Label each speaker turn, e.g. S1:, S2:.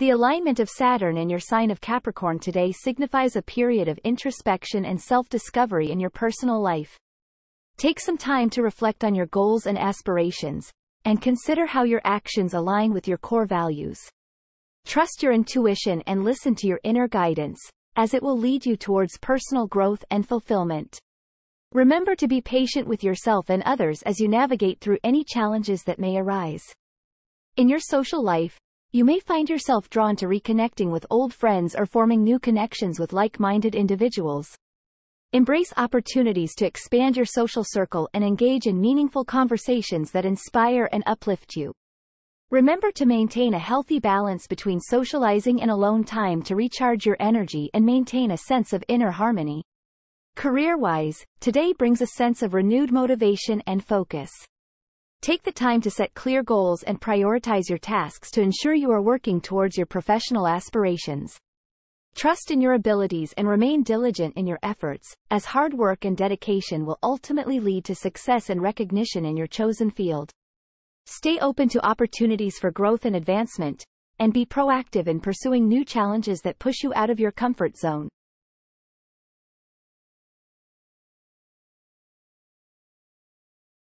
S1: The alignment of Saturn in your sign of Capricorn today signifies a period of introspection and self-discovery in your personal life. Take some time to reflect on your goals and aspirations, and consider how your actions align with your core values. Trust your intuition and listen to your inner guidance, as it will lead you towards personal growth and fulfillment. Remember to be patient with yourself and others as you navigate through any challenges that may arise. In your social life, you may find yourself drawn to reconnecting with old friends or forming new connections with like-minded individuals. Embrace opportunities to expand your social circle and engage in meaningful conversations that inspire and uplift you. Remember to maintain a healthy balance between socializing and alone time to recharge your energy and maintain a sense of inner harmony. Career-wise, today brings a sense of renewed motivation and focus. Take the time to set clear goals and prioritize your tasks to ensure you are working towards your professional aspirations. Trust in your abilities and remain diligent in your efforts, as hard work and dedication will ultimately lead to success and recognition in your chosen field. Stay open to opportunities for growth and advancement, and be proactive in pursuing new challenges that push you out of your comfort zone.